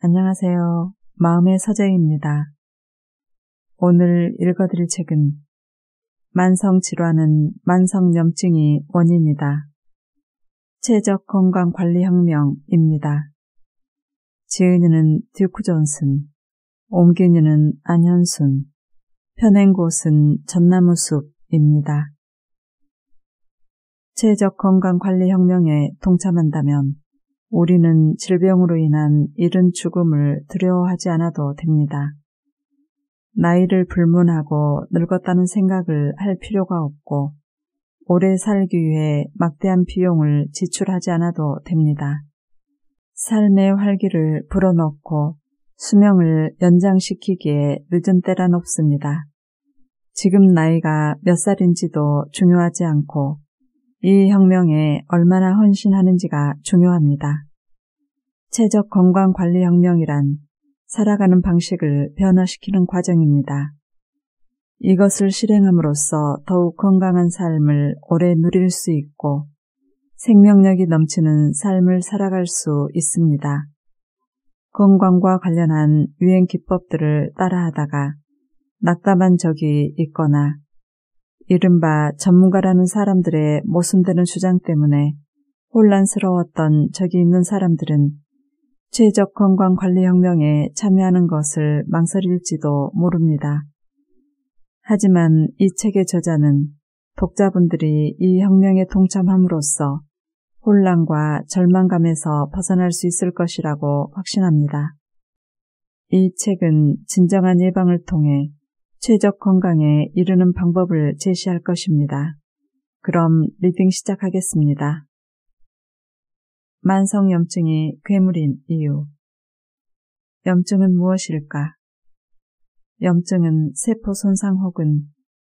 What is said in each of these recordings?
안녕하세요. 마음의 서재입니다. 오늘 읽어드릴 책은 만성 질환은 만성 염증이 원인이다. 체적 건강 관리 혁명입니다. 지은이는 듀크 존슨, 옮기이는 안현순, 펴낸 곳은 전나무숲입니다. 체적 건강 관리 혁명에 동참한다면 우리는 질병으로 인한 이른 죽음을 두려워하지 않아도 됩니다. 나이를 불문하고 늙었다는 생각을 할 필요가 없고 오래 살기 위해 막대한 비용을 지출하지 않아도 됩니다. 삶의 활기를 불어넣고 수명을 연장시키기에 늦은 때란 없습니다. 지금 나이가 몇 살인지도 중요하지 않고 이 혁명에 얼마나 헌신하는지가 중요합니다. 체적 건강 관리 혁명이란 살아가는 방식을 변화시키는 과정입니다. 이것을 실행함으로써 더욱 건강한 삶을 오래 누릴 수 있고 생명력이 넘치는 삶을 살아갈 수 있습니다. 건강과 관련한 유행 기법들을 따라하다가 낙담한 적이 있거나 이른바 전문가라는 사람들의 모순되는 주장 때문에 혼란스러웠던 적이 있는 사람들은 최적 건강 관리 혁명에 참여하는 것을 망설일지도 모릅니다. 하지만 이 책의 저자는 독자분들이 이 혁명에 동참함으로써 혼란과 절망감에서 벗어날 수 있을 것이라고 확신합니다. 이 책은 진정한 예방을 통해 최적 건강에 이르는 방법을 제시할 것입니다. 그럼 reading 시작하겠습니다. 만성염증이 괴물인 이유 염증은 무엇일까? 염증은 세포 손상 혹은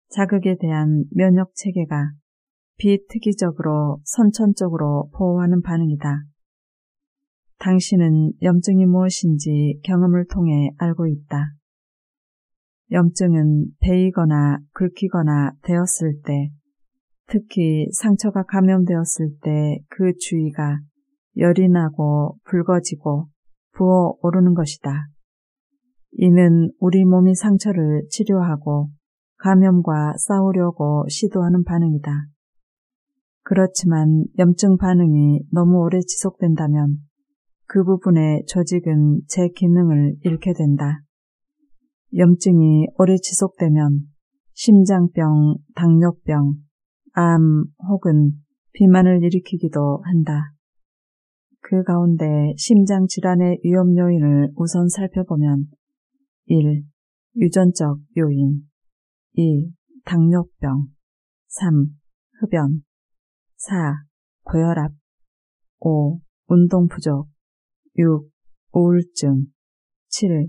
자극에 대한 면역 체계가 비특이적으로 선천적으로 보호하는 반응이다. 당신은 염증이 무엇인지 경험을 통해 알고 있다. 염증은 베이거나 긁히거나 되었을 때, 특히 상처가 감염되었을 때 그 주위가 열이 나고 붉어지고 부어 오르는 것이다. 이는 우리 몸이 상처를 치료하고 감염과 싸우려고 시도하는 반응이다. 그렇지만 염증 반응이 너무 오래 지속된다면 그 부분의 조직은 제 기능을 잃게 된다. 염증이 오래 지속되면 심장병, 당뇨병, 암 혹은 비만을 일으키기도 한다. 그 가운데 심장 질환의 위험 요인을 우선 살펴보면 1. 유전적 요인 2. 당뇨병 3. 흡연 4. 고혈압 5. 운동 부족 6. 우울증 7.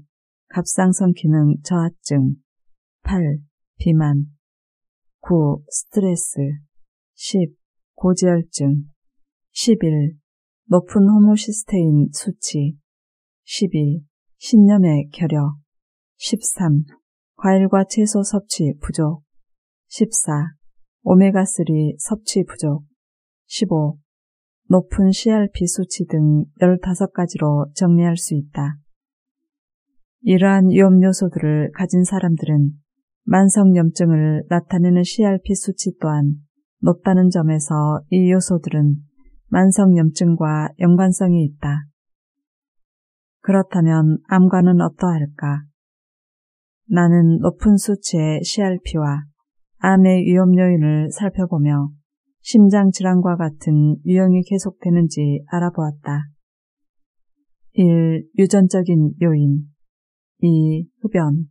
갑상선 기능 저하증 8. 비만 9. 스트레스 10. 고지혈증 11. 높은 호모시스테인 수치 12. 신념의 결여 13. 과일과 채소 섭취 부족 14. 오메가3 섭취 부족 15. 높은 CRP 수치 등 15가지로 정리할 수 있다. 이러한 위험 요소들을 가진 사람들은 만성염증을 나타내는 CRP 수치 또한 높다는 점에서 이 요소들은 만성염증과 연관성이 있다. 그렇다면 암과는 어떠할까? 나는 높은 수치의 CRP와 암의 위험 요인을 살펴보며 심장 질환과 같은 유형이 계속되는지 알아보았다. 1. 유전적인 요인 2. 흡연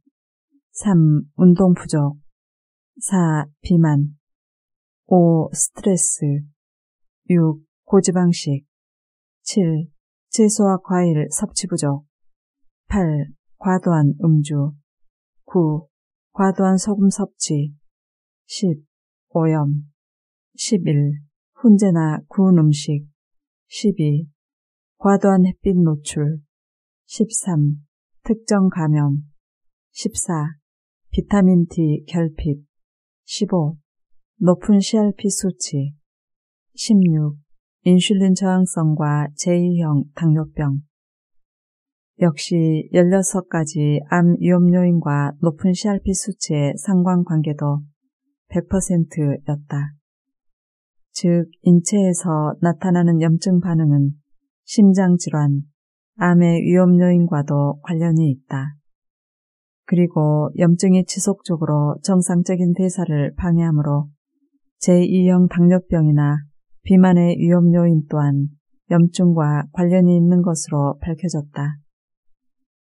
3. 운동 부족 4. 비만 5. 스트레스 6. 고지방식 7. 채소와 과일 섭취 부족 8. 과도한 음주 9. 과도한 소금 섭취 10. 오염 11. 훈제나 구운 음식 12. 과도한 햇빛 노출 13. 특정 감염 14. 비타민 D 결핍 15. 높은 CRP 수치 16. 인슐린 저항성과 제2형 당뇨병 역시 16가지 암 위험 요인과 높은 CRP 수치의 상관관계도 100%였다. 즉, 인체에서 나타나는 염증 반응은 심장질환, 암의 위험 요인과도 관련이 있다. 그리고 염증이 지속적으로 정상적인 대사를 방해하므로 제2형 당뇨병이나 비만의 위험 요인 또한 염증과 관련이 있는 것으로 밝혀졌다.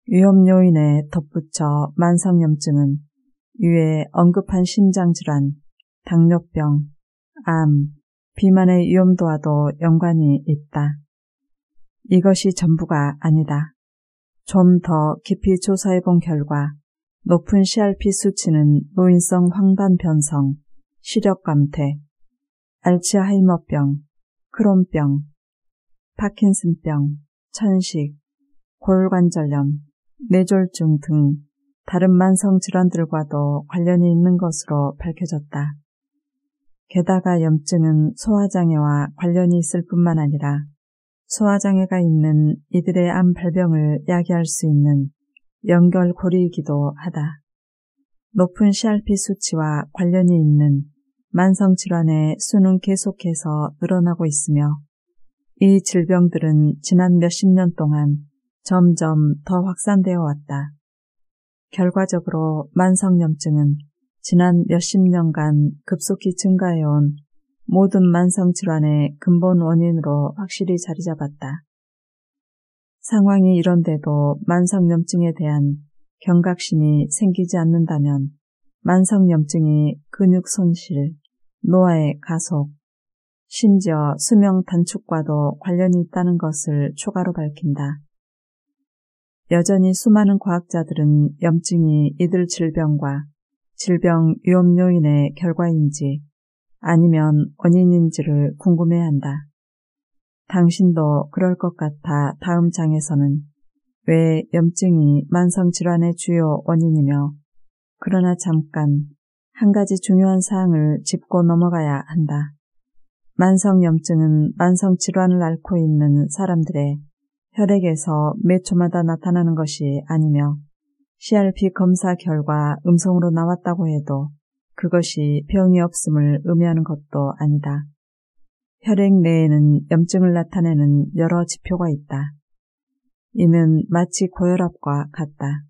위험 요인에 덧붙여 만성염증은 위에 언급한 심장질환, 당뇨병, 암, 비만의 위험도와도 연관이 있다. 이것이 전부가 아니다. 좀 더 깊이 조사해 본 결과 높은 CRP 수치는 노인성 황반 변성, 시력 감퇴, 알츠하이머병, 크론병, 파킨슨병, 천식, 골관절염, 뇌졸중 등 다른 만성 질환들과도 관련이 있는 것으로 밝혀졌다. 게다가 염증은 소화장애와 관련이 있을 뿐만 아니라 소화장애가 있는 이들의 암 발병을 야기할 수 있는 연결고리이기도 하다. 높은 CRP 수치와 관련이 있는 만성 질환의 수는 계속해서 늘어나고 있으며 이 질병들은 지난 몇십 년 동안 점점 더 확산되어 왔다. 결과적으로 만성염증은 지난 몇십 년간 급속히 증가해온 모든 만성 질환의 근본 원인으로 확실히 자리 잡았다. 상황이 이런데도 만성염증에 대한 경각심이 생기지 않는다면 만성염증이 근육 손실, 노화의 가속, 심지어 수명 단축과도 관련이 있다는 것을 추가로 밝힌다. 여전히 수많은 과학자들은 염증이 이들 질병과 질병 위험 요인의 결과인지 아니면 원인인지를 궁금해한다. 당신도 그럴 것 같아 다음 장에서는 왜 염증이 만성 질환의 주요 원인이며 그러나 잠깐 한 가지 중요한 사항을 짚고 넘어가야 한다. 만성염증은 만성질환을 앓고 있는 사람들의 혈액에서 몇 초마다 나타나는 것이 아니며 CRP 검사 결과 음성으로 나왔다고 해도 그것이 병이 없음을 의미하는 것도 아니다. 혈액 내에는 염증을 나타내는 여러 지표가 있다. 이는 마치 고혈압과 같다.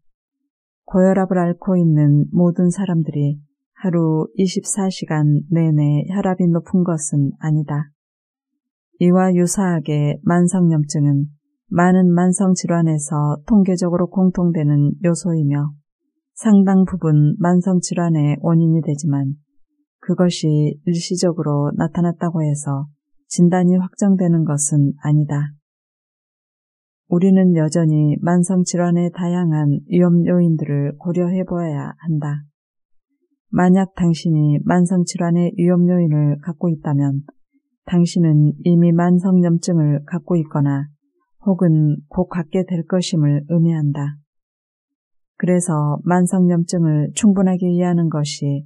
고혈압을 앓고 있는 모든 사람들이 하루 24시간 내내 혈압이 높은 것은 아니다. 이와 유사하게 만성염증은 많은 만성질환에서 통계적으로 공통되는 요소이며 상당 부분 만성질환의 원인이 되지만 그것이 일시적으로 나타났다고 해서 진단이 확정되는 것은 아니다. 우리는 여전히 만성질환의 다양한 위험 요인들을 고려해 보아야 한다. 만약 당신이 만성질환의 위험 요인을 갖고 있다면 당신은 이미 만성염증을 갖고 있거나 혹은 곧 갖게 될 것임을 의미한다. 그래서 만성염증을 충분하게 이해하는 것이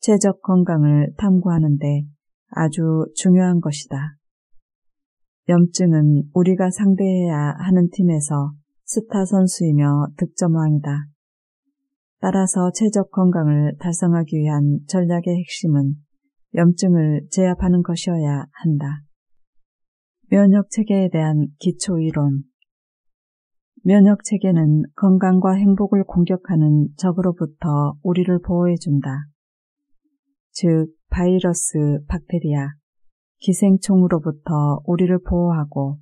체적 건강을 탐구하는데 아주 중요한 것이다. 염증은 우리가 상대해야 하는 팀에서 스타 선수이며 득점왕이다. 따라서 체적 건강을 달성하기 위한 전략의 핵심은 염증을 제압하는 것이어야 한다. 면역 체계에 대한 기초 이론. 면역 체계는 건강과 행복을 공격하는 적으로부터 우리를 보호해준다. 즉, 바이러스, 박테리아, 기생충으로부터 우리를 보호하고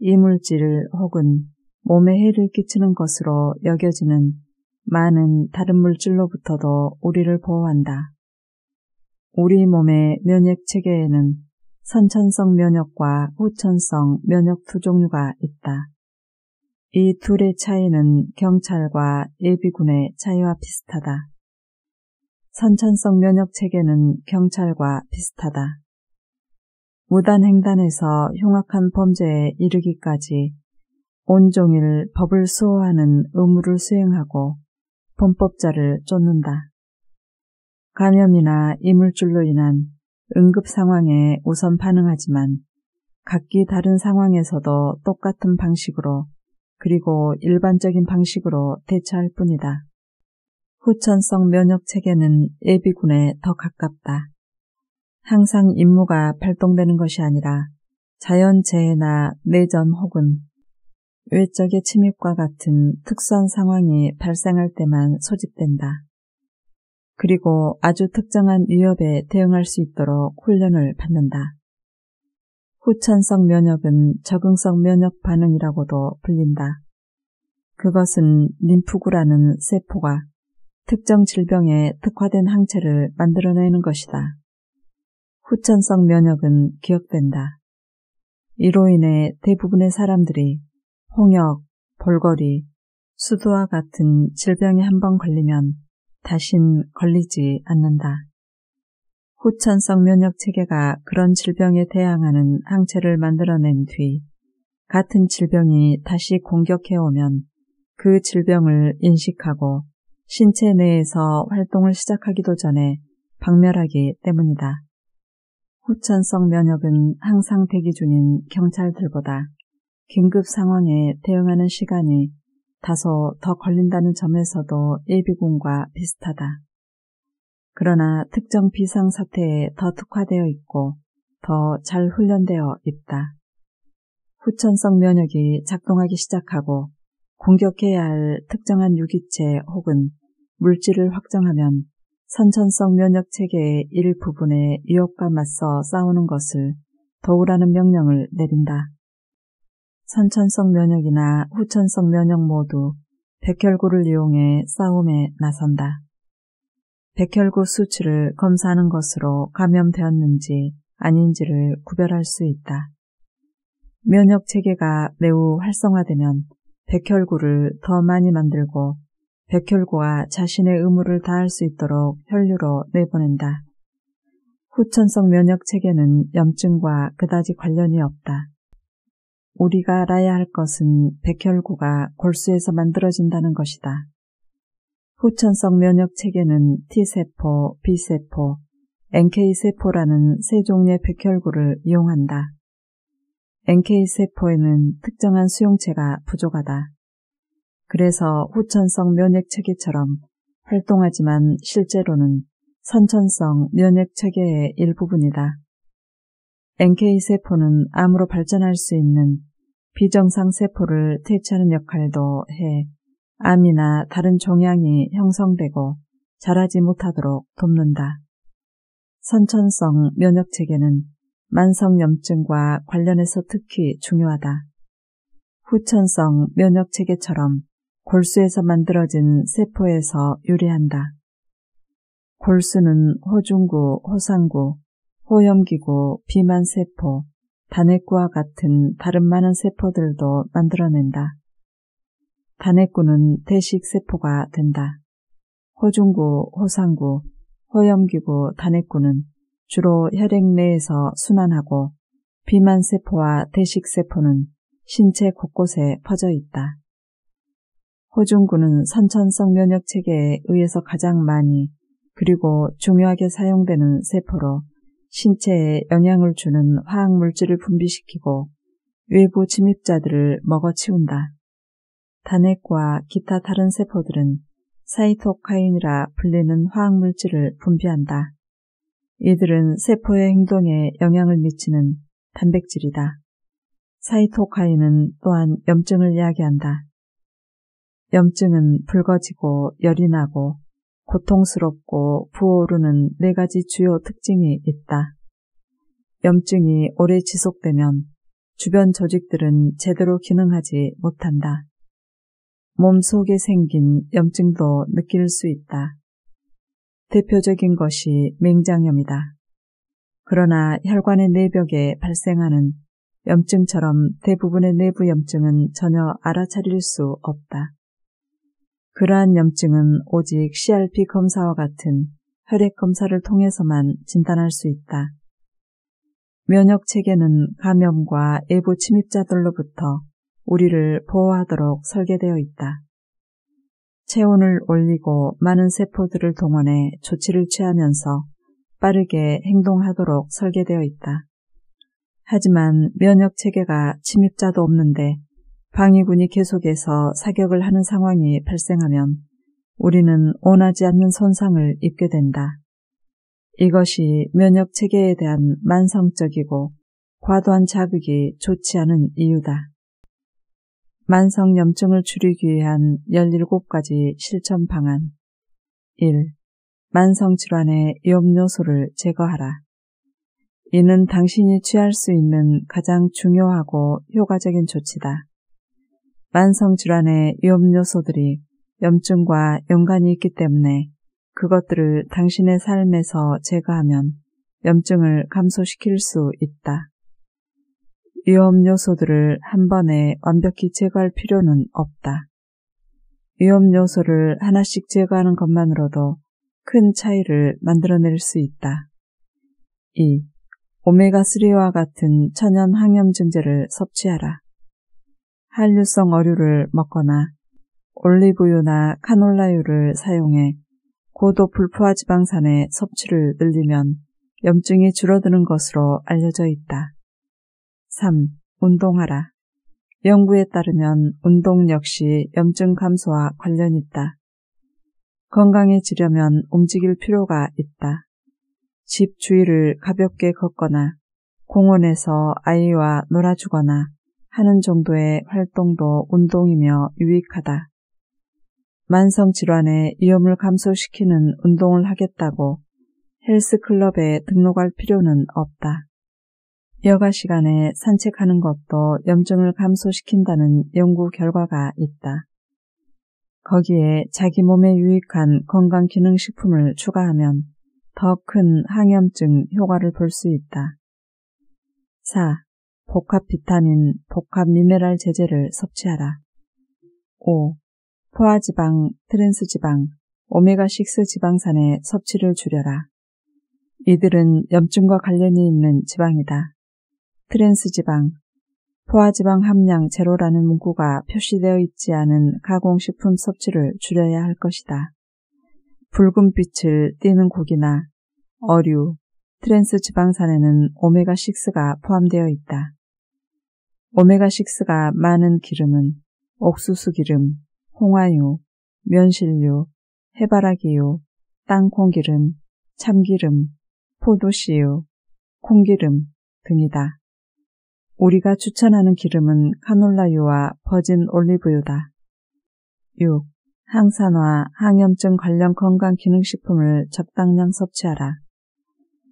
이물질 혹은 몸에 해를 끼치는 것으로 여겨지는 많은 다른 물질로부터도 우리를 보호한다. 우리 몸의 면역 체계에는 선천성 면역과 후천성 면역 두 종류가 있다. 이 둘의 차이는 경찰과 예비군의 차이와 비슷하다. 선천성 면역 체계는 경찰과 비슷하다. 무단 횡단에서 흉악한 범죄에 이르기까지 온종일 법을 수호하는 의무를 수행하고 범법자를 쫓는다. 감염이나 이물질로 인한 응급 상황에 우선 반응하지만 각기 다른 상황에서도 똑같은 방식으로 그리고 일반적인 방식으로 대처할 뿐이다. 후천성 면역 체계는 예비군에 더 가깝다. 항상 임무가 발동되는 것이 아니라 자연재해나 내전 혹은 외적의 침입과 같은 특수한 상황이 발생할 때만 소집된다. 그리고 아주 특정한 위협에 대응할 수 있도록 훈련을 받는다. 후천성 면역은 적응성 면역 반응이라고도 불린다. 그것은 림프구라는 세포가 특정 질병에 특화된 항체를 만들어내는 것이다. 후천성 면역은 기억된다. 이로 인해 대부분의 사람들이 홍역, 볼거리, 수두와 같은 질병에 한번 걸리면 다신 걸리지 않는다. 후천성 면역 체계가 그런 질병에 대항하는 항체를 만들어낸 뒤 같은 질병이 다시 공격해오면 그 질병을 인식하고 신체 내에서 활동을 시작하기도 전에 박멸하기 때문이다. 후천성 면역은 항상 대기 중인 경찰들보다 긴급 상황에 대응하는 시간이 다소 더 걸린다는 점에서도 예비군과 비슷하다. 그러나 특정 비상 사태에 더 특화되어 있고 더 잘 훈련되어 있다. 후천성 면역이 작동하기 시작하고 공격해야 할 특정한 유기체 혹은 물질을 확정하면 선천성 면역 체계의 일부분의 위협과 맞서 싸우는 것을 도우라는 명령을 내린다. 선천성 면역이나 후천성 면역 모두 백혈구를 이용해 싸움에 나선다. 백혈구 수치를 검사하는 것으로 감염되었는지 아닌지를 구별할 수 있다. 면역 체계가 매우 활성화되면 백혈구를 더 많이 만들고 백혈구가 자신의 의무를 다할 수 있도록 혈류로 내보낸다. 후천성 면역 체계는 염증과 그다지 관련이 없다. 우리가 알아야 할 것은 백혈구가 골수에서 만들어진다는 것이다. 후천성 면역 체계는 T세포, B세포, NK세포라는 세 종류의 백혈구를 이용한다. NK세포에는 특정한 수용체가 부족하다. 그래서 후천성 면역 체계처럼 활동하지만 실제로는 선천성 면역 체계의 일부분이다. NK세포는 암으로 발전할 수 있는 비정상 세포를 퇴치하는 역할도 해 암이나 다른 종양이 형성되고 자라지 못하도록 돕는다. 선천성 면역 체계는 만성 염증과 관련해서 특히 중요하다. 후천성 면역 체계처럼 골수에서 만들어진 세포에서 유래한다. 골수는 호중구, 호상구, 호염기구, 비만세포, 단핵구와 같은 다른 많은 세포들도 만들어낸다. 단핵구는 대식세포가 된다. 호중구, 호상구, 호염기구, 단핵구는 주로 혈액 내에서 순환하고 비만세포와 대식세포는 신체 곳곳에 퍼져 있다. 호중구는 선천성 면역 체계에 의해서 가장 많이 그리고 중요하게 사용되는 세포로 신체에 영향을 주는 화학물질을 분비시키고 외부 침입자들을 먹어치운다. 단핵과 기타 다른 세포들은 사이토카인이라 불리는 화학물질을 분비한다. 이들은 세포의 행동에 영향을 미치는 단백질이다. 사이토카인은 또한 염증을 야기한다. 염증은 붉어지고 열이 나고 고통스럽고 부어오르는 네 가지 주요 특징이 있다. 염증이 오래 지속되면 주변 조직들은 제대로 기능하지 못한다. 몸 속에 생긴 염증도 느낄 수 있다. 대표적인 것이 맹장염이다. 그러나 혈관의 내벽에 발생하는 염증처럼 대부분의 내부 염증은 전혀 알아차릴 수 없다. 그러한 염증은 오직 CRP 검사와 같은 혈액 검사를 통해서만 진단할 수 있다. 면역 체계는 감염과 외부 침입자들로부터 우리를 보호하도록 설계되어 있다. 체온을 올리고 많은 세포들을 동원해 조치를 취하면서 빠르게 행동하도록 설계되어 있다. 하지만 면역 체계가 침입자도 없는데 방위군이 계속해서 사격을 하는 상황이 발생하면 우리는 원하지 않는 손상을 입게 된다. 이것이 면역 체계에 대한 만성적이고 과도한 자극이 좋지 않은 이유다. 만성 염증을 줄이기 위한 17가지 실천 방안 1. 만성 질환의 요소를 제거하라. 이는 당신이 취할 수 있는 가장 중요하고 효과적인 조치다. 만성 질환의 위험 요소들이 염증과 연관이 있기 때문에 그것들을 당신의 삶에서 제거하면 염증을 감소시킬 수 있다. 위험 요소들을 한 번에 완벽히 제거할 필요는 없다. 위험 요소를 하나씩 제거하는 것만으로도 큰 차이를 만들어낼 수 있다. 2. 오메가3와 같은 천연 항염 증제를 섭취하라. 한류성 어류를 먹거나 올리브유나 카놀라유를 사용해 고도 불포화 지방산의 섭취를 늘리면 염증이 줄어드는 것으로 알려져 있다. 3. 운동하라. 연구에 따르면 운동 역시 염증 감소와 관련 있다. 건강해지려면 움직일 필요가 있다. 집 주위를 가볍게 걷거나 공원에서 아이와 놀아주거나 하는 정도의 활동도 운동이며 유익하다. 만성 질환의 위험을 감소시키는 운동을 하겠다고 헬스클럽에 등록할 필요는 없다. 여가 시간에 산책하는 것도 염증을 감소시킨다는 연구 결과가 있다. 거기에 자기 몸에 유익한 건강기능식품을 추가하면 더 큰 항염증 효과를 볼 수 있다. 4. 복합 비타민, 복합 미네랄 제제를 섭취하라. 5. 포화지방, 트랜스지방, 오메가6 지방산의 섭취를 줄여라. 이들은 염증과 관련이 있는 지방이다. 트랜스지방, 포화지방 함량 제로라는 문구가 표시되어 있지 않은 가공식품 섭취를 줄여야 할 것이다. 붉은 빛을 띠는 고기나 어류, 트랜스 지방산에는 오메가6가 포함되어 있다. 오메가6가 많은 기름은 옥수수 기름, 홍화유, 면실유, 해바라기유, 땅콩기름, 참기름, 포도씨유, 콩기름 등이다. 우리가 추천하는 기름은 카놀라유와 virgin 올리브유다. 6. 항산화, 항염증 관련 건강기능식품을 적당량 섭취하라.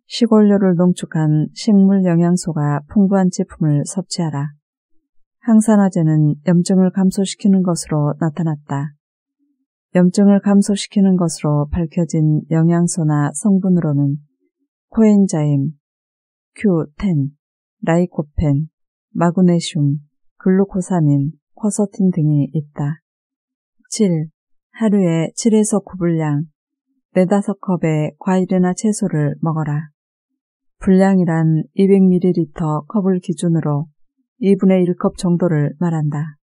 식원료를 농축한 식물 영양소가 풍부한 제품을 섭취하라. 항산화제는 염증을 감소시키는 것으로 나타났다. 염증을 감소시키는 것으로 밝혀진 영양소나 성분으로는 코엔자임, Q10, 라이코펜, 마그네슘, 글루코사민, 쿼서틴 등이 있다. 7. 하루에 7에서 9분량, 4, 5컵의 과일이나 채소를 먹어라. 분량이란 200ml 컵을 기준으로 2분의 1컵 정도를 말한다.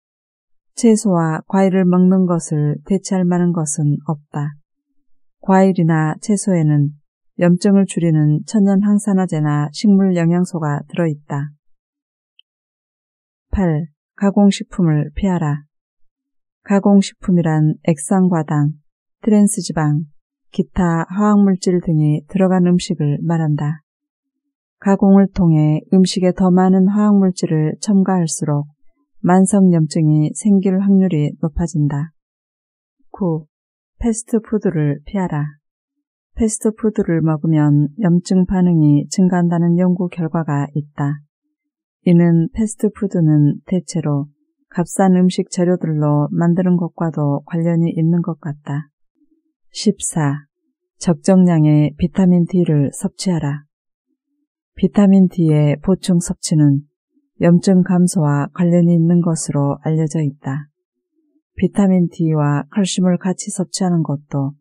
채소와 과일을 먹는 것을 대체할 만한 것은 없다. 과일이나 채소에는 염증을 줄이는 천연 항산화제나 식물 영양소가 들어있다. 8. 가공식품을 피하라. 가공식품이란 액상과당, 트랜스지방, 기타 화학물질 등이 들어간 음식을 말한다. 가공을 통해 음식에 더 많은 화학물질을 첨가할수록 만성염증이 생길 확률이 높아진다. 9. 패스트푸드를 피하라. 패스트푸드를 먹으면 염증 반응이 증가한다는 연구 결과가 있다. 이는 패스트푸드는 대체로 값싼 음식 재료들로 만드는 것과도 관련이 있는 것 같다. 14. 적정량의 비타민 D를 섭취하라. 비타민 D의 보충 섭취는 염증 감소와 관련이 있는 것으로 알려져 있다. 비타민 D와 칼슘을 같이 섭취하는 것도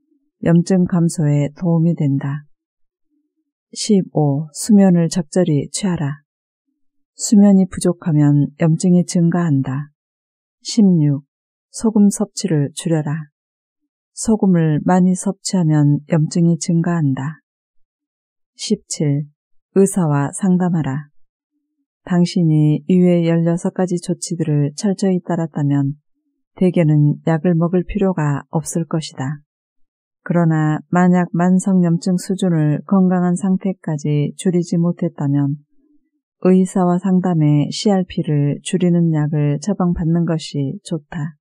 염증 감소에 도움이 된다. 15. 수면을 적절히 취하라. 수면이 부족하면 염증이 증가한다. 16. 소금 섭취를 줄여라. 소금을 많이 섭취하면 염증이 증가한다. 17. 의사와 상담하라. 당신이 이외 16가지 조치들을 철저히 따랐다면 대개는 약을 먹을 필요가 없을 것이다. 그러나 만약 만성염증 수준을 건강한 상태까지 줄이지 못했다면 의사와 상담해 CRP를 줄이는 약을 처방받는 것이 좋다.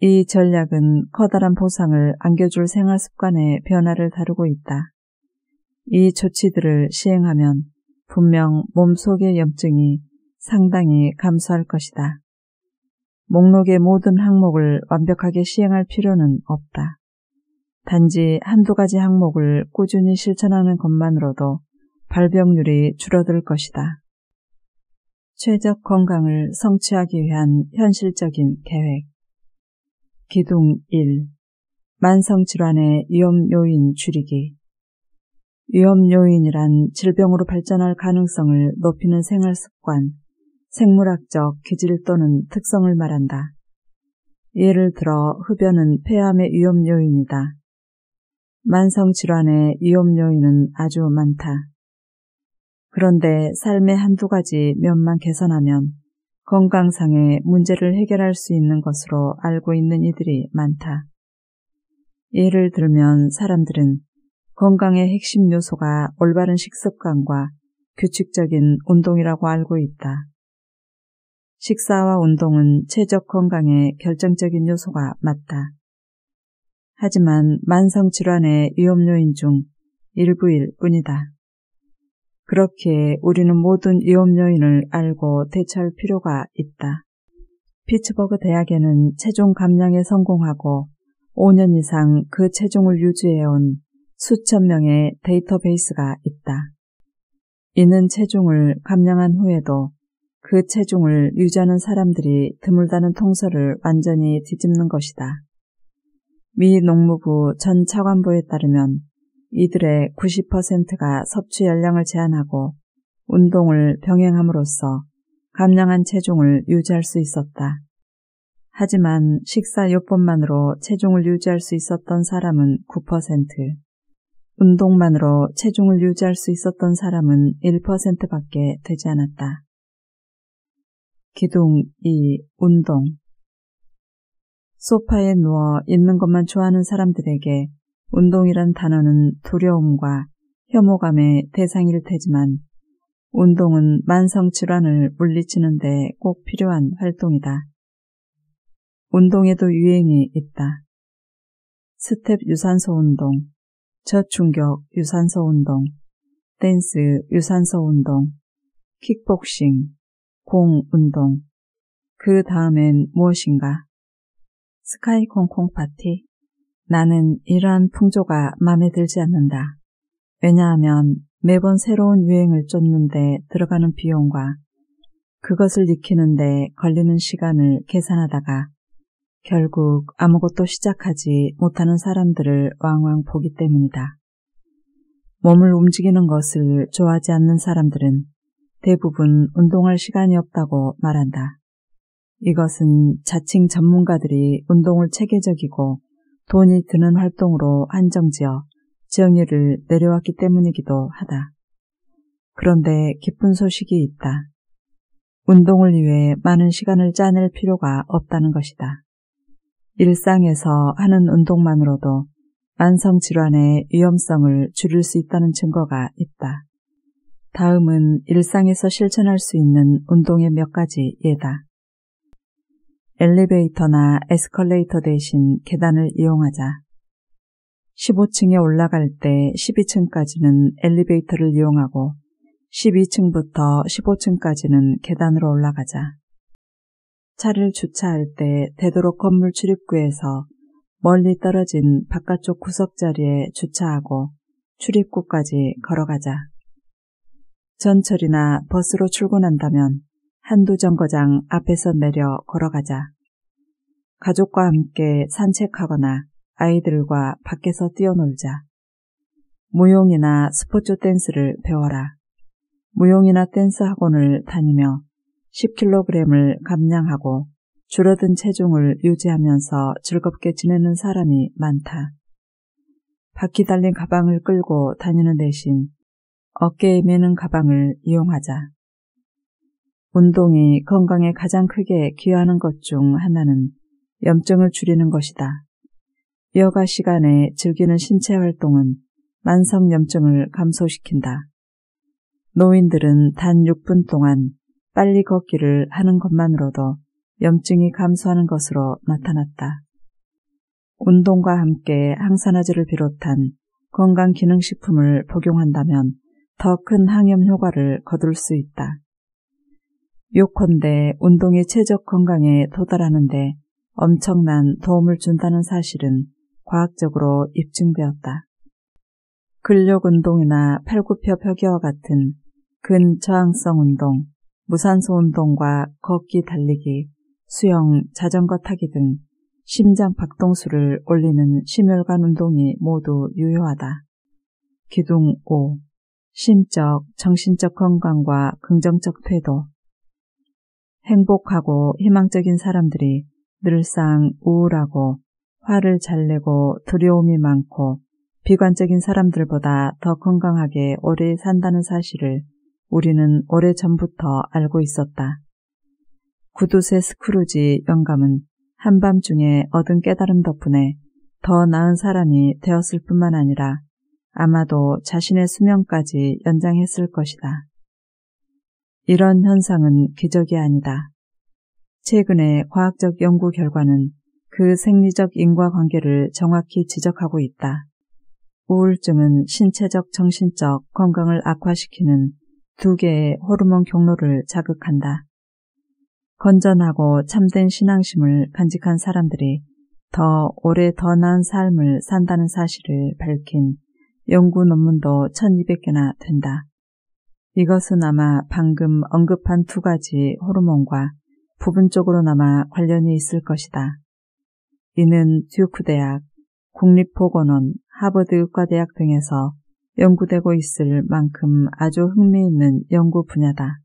이 전략은 커다란 보상을 안겨줄 생활 습관의 변화를 다루고 있다. 이 조치들을 시행하면 분명 몸속의 염증이 상당히 감소할 것이다. 목록의 모든 항목을 완벽하게 시행할 필요는 없다. 단지 한두 가지 항목을 꾸준히 실천하는 것만으로도 발병률이 줄어들 것이다. 최적 건강을 성취하기 위한 현실적인 계획 기둥 1. 만성질환의 위험 요인 줄이기 위험 요인이란 질병으로 발전할 가능성을 높이는 생활 습관, 생물학적 기질 또는 특성을 말한다. 예를 들어 흡연은 폐암의 위험 요인이다. 만성 질환의 위험 요인은 아주 많다. 그런데 삶의 한두 가지 면만 개선하면 건강상의 문제를 해결할 수 있는 것으로 알고 있는 이들이 많다. 예를 들면 사람들은 건강의 핵심 요소가 올바른 식습관과 규칙적인 운동이라고 알고 있다. 식사와 운동은 체적 건강의 결정적인 요소가 맞다. 하지만 만성 질환의 위험 요인 중 일부일 뿐이다. 그렇게 우리는 모든 위험 요인을 알고 대처할 필요가 있다. 피츠버그 대학에는 체중 감량에 성공하고 5년 이상 그 체중을 유지해온 수천 명의 데이터베이스가 있다. 이는 체중을 감량한 후에도 그 체중을 유지하는 사람들이 드물다는 통설을 완전히 뒤집는 것이다. 미 농무부 전 차관보에 따르면 이들의 90%가 섭취 열량을 제한하고 운동을 병행함으로써 감량한 체중을 유지할 수 있었다. 하지만 식사 요법만으로 체중을 유지할 수 있었던 사람은 9%, 운동만으로 체중을 유지할 수 있었던 사람은 1%밖에 되지 않았다. 기둥 2. 운동 소파에 누워 있는 것만 좋아하는 사람들에게 운동이란 단어는 두려움과 혐오감의 대상일 테지만 운동은 만성 질환을 물리치는데 꼭 필요한 활동이다. 운동에도 유행이 있다. 스텝 유산소 운동, 저충격 유산소 운동, 댄스 유산소 운동, 킥복싱, 공 운동. 그 다음엔 무엇인가? 스카이 콩콩 파티. 나는 이러한 풍조가 마음에 들지 않는다. 왜냐하면 매번 새로운 유행을 쫓는데 들어가는 비용과 그것을 익히는데 걸리는 시간을 계산하다가 결국 아무것도 시작하지 못하는 사람들을 왕왕 보기 때문이다. 몸을 움직이는 것을 좋아하지 않는 사람들은 대부분 운동할 시간이 없다고 말한다. 이것은 자칭 전문가들이 운동을 체계적이고 돈이 드는 활동으로 한정지어 정의를 내려왔기 때문이기도 하다. 그런데 기쁜 소식이 있다. 운동을 위해 많은 시간을 짜낼 필요가 없다는 것이다. 일상에서 하는 운동만으로도 만성질환의 위험성을 줄일 수 있다는 증거가 있다. 다음은 일상에서 실천할 수 있는 운동의 몇 가지 예다. 엘리베이터나 에스컬레이터 대신 계단을 이용하자. 15층에 올라갈 때 12층까지는 엘리베이터를 이용하고 12층부터 15층까지는 계단으로 올라가자. 차를 주차할 때 되도록 건물 출입구에서 멀리 떨어진 바깥쪽 구석 자리에 주차하고 출입구까지 걸어가자. 전철이나 버스로 출근한다면 한두 정거장 앞에서 내려 걸어가자. 가족과 함께 산책하거나 아이들과 밖에서 뛰어놀자. 무용이나 스포츠 댄스를 배워라. 무용이나 댄스 학원을 다니며 10kg을 감량하고 줄어든 체중을 유지하면서 즐겁게 지내는 사람이 많다. 바퀴 달린 가방을 끌고 다니는 대신 어깨에 매는 가방을 이용하자. 운동이 건강에 가장 크게 기여하는 것 중 하나는 염증을 줄이는 것이다. 여가 시간에 즐기는 신체 활동은 만성 염증을 감소시킨다. 노인들은 단 6분 동안 빨리 걷기를 하는 것만으로도 염증이 감소하는 것으로 나타났다. 운동과 함께 항산화제를 비롯한 건강기능식품을 복용한다면 더 큰 항염 효과를 거둘 수 있다. 요컨대 운동이 체적 건강에 도달하는데 엄청난 도움을 준다는 사실은 과학적으로 입증되었다. 근력 운동이나 팔굽혀 펴기와 같은 근저항성 운동, 무산소 운동과 걷기 달리기, 수영, 자전거 타기 등 심장 박동수를 올리는 심혈관 운동이 모두 유효하다. 기둥 5. 심적, 정신적 건강과 긍정적 태도. 행복하고 희망적인 사람들이 늘상 우울하고 화를 잘 내고 두려움이 많고 비관적인 사람들보다 더 건강하게 오래 산다는 사실을 우리는 오래전부터 알고 있었다. 구두쇠 스크루지 영감은 한밤중에 얻은 깨달음 덕분에 더 나은 사람이 되었을 뿐만 아니라 아마도 자신의 수명까지 연장했을 것이다. 이런 현상은 기적이 아니다. 최근의 과학적 연구 결과는 그 생리적 인과관계를 정확히 지적하고 있다. 우울증은 신체적, 정신적 건강을 악화시키는 두 개의 호르몬 경로를 자극한다. 건전하고 참된 신앙심을 간직한 사람들이 더 오래 더 나은 삶을 산다는 사실을 밝힌 연구 논문도 1200개나 된다. 이것은 아마 방금 언급한 두 가지 호르몬과 부분적으로나마 관련이 있을 것이다. 이는 듀크 대학, 국립보건원, 하버드 의과대학 등에서 연구되고 있을 만큼 아주 흥미있는 연구 분야다.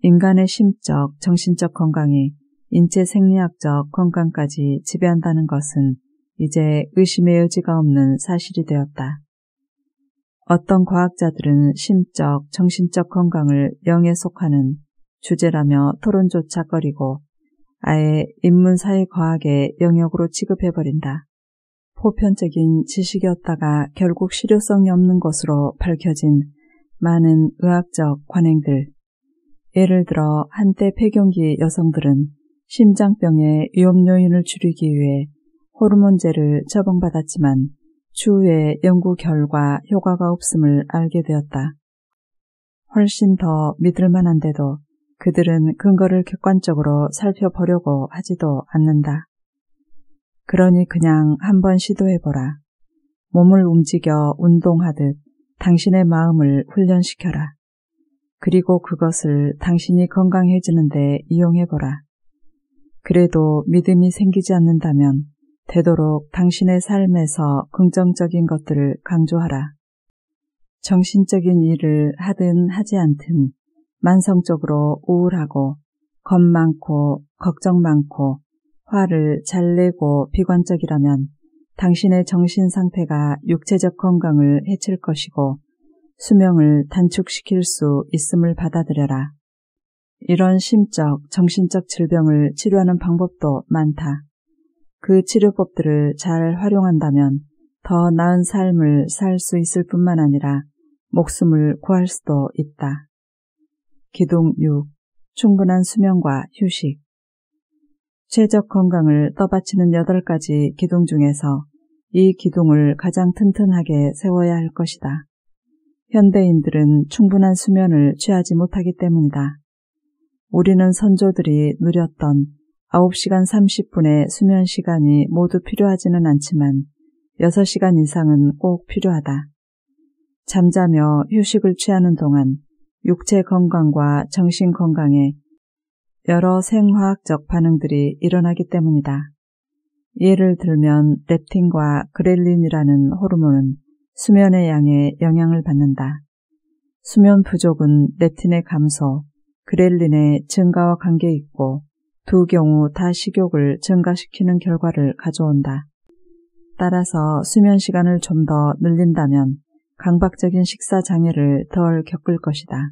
인간의 심적, 정신적 건강이 인체 생리학적 건강까지 지배한다는 것은 이제 의심의 여지가 없는 사실이 되었다. 어떤 과학자들은 심적, 정신적 건강을 영에 속하는 주제라며 토론조차 꺼리고 아예 인문사회 과학의 영역으로 취급해버린다. 보편적인 지식이었다가 결국 실효성이 없는 것으로 밝혀진 많은 의학적 관행들. 예를 들어 한때 폐경기 여성들은 심장병의 위험 요인을 줄이기 위해 호르몬제를 처방받았지만 추후에 연구 결과 효과가 없음을 알게 되었다. 훨씬 더 믿을 만한데도 그들은 근거를 객관적으로 살펴보려고 하지도 않는다. 그러니 그냥 한번 시도해보라. 몸을 움직여 운동하듯 당신의 마음을 훈련시켜라. 그리고 그것을 당신이 건강해지는데 이용해보라. 그래도 믿음이 생기지 않는다면 되도록 당신의 삶에서 긍정적인 것들을 강조하라. 정신적인 일을 하든 하지 않든 만성적으로 우울하고 겁 많고 걱정 많고 화를 잘 내고 비관적이라면 당신의 정신 상태가 육체적 건강을 해칠 것이고 수명을 단축시킬 수 있음을 받아들여라. 이런 심적, 정신적 질병을 치료하는 방법도 많다. 그 치료법들을 잘 활용한다면 더 나은 삶을 살 수 있을 뿐만 아니라 목숨을 구할 수도 있다. 기둥 6. 충분한 수면과 휴식. 최적 건강을 떠받치는 8가지 기둥 중에서 이 기둥을 가장 튼튼하게 세워야 할 것이다. 현대인들은 충분한 수면을 취하지 못하기 때문이다. 우리는 선조들이 누렸던 9시간 30분의 수면 시간이 모두 필요하지는 않지만 6시간 이상은 꼭 필요하다. 잠자며 휴식을 취하는 동안 육체 건강과 정신 건강에 여러 생화학적 반응들이 일어나기 때문이다. 예를 들면 렙틴과 그렐린이라는 호르몬은 수면의 양에 영향을 받는다. 수면 부족은 렙틴의 감소, 그렐린의 증가와 관계 있고 두 경우 다 식욕을 증가시키는 결과를 가져온다. 따라서 수면 시간을 좀 더 늘린다면 강박적인 식사 장애를 덜 겪을 것이다.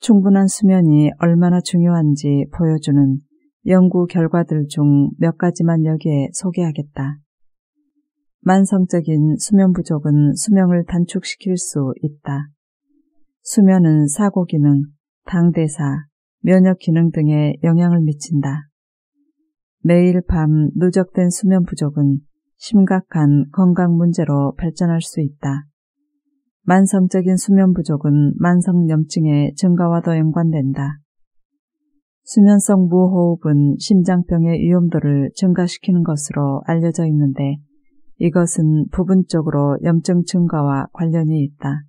충분한 수면이 얼마나 중요한지 보여주는 연구 결과들 중 몇 가지만 여기에 소개하겠다. 만성적인 수면 부족은 수명을 단축시킬 수 있다. 수면은 사고 기능, 당대사, 면역 기능 등에 영향을 미친다. 매일 밤 누적된 수면 부족은 심각한 건강 문제로 발전할 수 있다. 만성적인 수면 부족은 만성염증의 증가와도 연관된다. 수면성 무호흡은 심장병의 위험도를 증가시키는 것으로 알려져 있는데 이것은 부분적으로 염증 증가와 관련이 있다.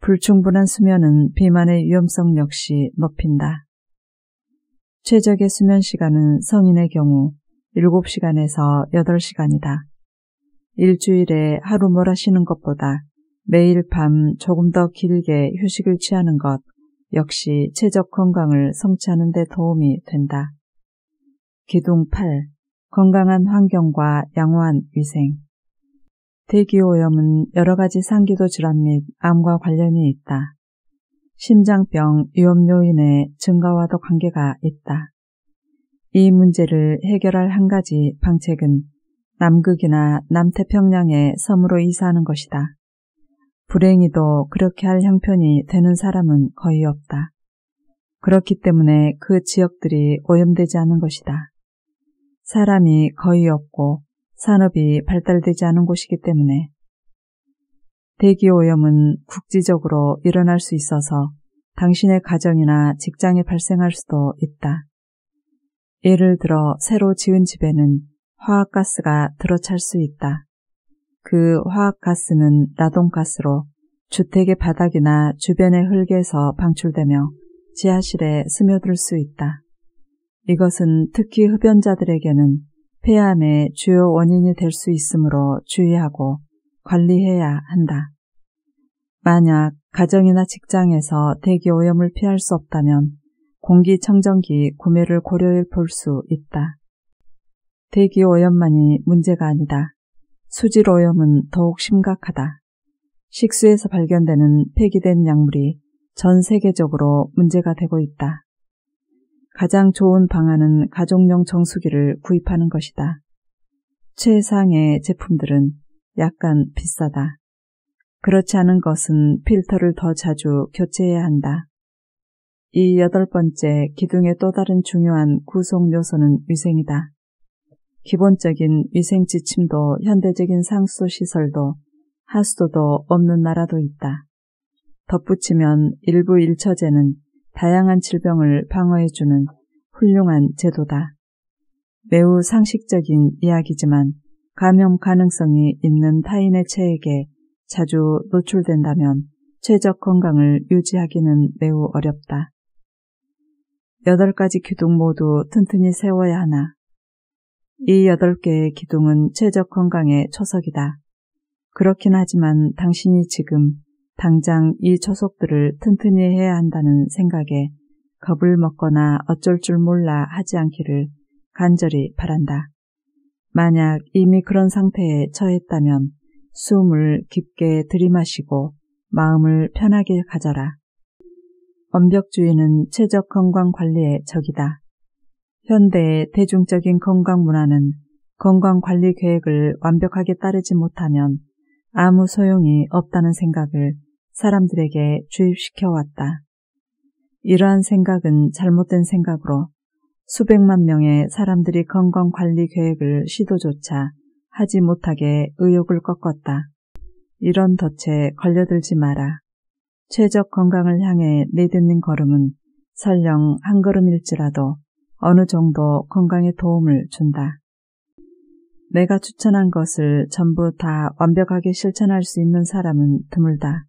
불충분한 수면은 비만의 위험성 역시 높인다. 최적의 수면 시간은 성인의 경우 7시간에서 8시간이다. 일주일에 하루 몰아 쉬는 것보다 매일 밤 조금 더 길게 휴식을 취하는 것 역시 체적 건강을 성취하는 데 도움이 된다. 기둥 8. 건강한 환경과 양호한 위생 대기오염은 여러 가지 상기도 질환 및 암과 관련이 있다. 심장병 위험 요인의 증가와도 관계가 있다. 이 문제를 해결할 한 가지 방책은 남극이나 남태평양의 섬으로 이사하는 것이다. 불행히도 그렇게 할 형편이 되는 사람은 거의 없다. 그렇기 때문에 그 지역들이 오염되지 않은 것이다. 사람이 거의 없고 산업이 발달되지 않은 곳이기 때문에 대기 오염은 국지적으로 일어날 수 있어서 당신의 가정이나 직장에 발생할 수도 있다. 예를 들어 새로 지은 집에는 화학가스가 들어찰 수 있다. 그 화학가스는 라돈가스로 주택의 바닥이나 주변의 흙에서 방출되며 지하실에 스며들 수 있다. 이것은 특히 흡연자들에게는 폐암의 주요 원인이 될 수 있으므로 주의하고 관리해야 한다. 만약 가정이나 직장에서 대기 오염을 피할 수 없다면 공기청정기 구매를 고려해 볼 수 있다. 대기 오염만이 문제가 아니다. 수질 오염은 더욱 심각하다. 식수에서 발견되는 폐기된 약물이 전 세계적으로 문제가 되고 있다. 가장 좋은 방안은 가족용 정수기를 구입하는 것이다. 최상의 제품들은 약간 비싸다. 그렇지 않은 것은 필터를 더 자주 교체해야 한다. 이 여덟 번째 기둥의 또 다른 중요한 구성 요소는 위생이다. 기본적인 위생 지침도 현대적인 상수 시설도 하수도도 없는 나라도 있다. 덧붙이면 일부 일처제는 다양한 질병을 방어해주는 훌륭한 제도다. 매우 상식적인 이야기지만 감염 가능성이 있는 타인의 체에게 자주 노출된다면 최적 건강을 유지하기는 매우 어렵다. 여덟 가지 기둥 모두 튼튼히 세워야 하나. 이 여덟 개의 기둥은 최적 건강의 초석이다. 그렇긴 하지만 당신이 지금 당장 이 초석들을 튼튼히 해야 한다는 생각에 겁을 먹거나 어쩔 줄 몰라 하지 않기를 간절히 바란다. 만약 이미 그런 상태에 처했다면 숨을 깊게 들이마시고 마음을 편하게 가져라. 완벽주의는 체적 건강 관리의 적이다. 현대의 대중적인 건강 문화는 건강 관리 계획을 완벽하게 따르지 못하면 아무 소용이 없다는 생각을 사람들에게 주입시켜 왔다. 이러한 생각은 잘못된 생각으로 수백만 명의 사람들이 건강 관리 계획을 시도조차 하지 못하게 의욕을 꺾었다. 이런 덫에 걸려들지 마라. 최적 건강을 향해 내딛는 걸음은 설령 한 걸음일지라도 어느 정도 건강에 도움을 준다. 내가 추천한 것을 전부 다 완벽하게 실천할 수 있는 사람은 드물다.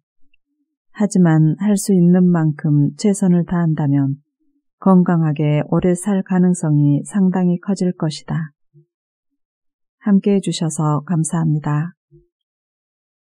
하지만 할 수 있는 만큼 최선을 다한다면 건강하게 오래 살 가능성이 상당히 커질 것이다. 함께 해주셔서 감사합니다.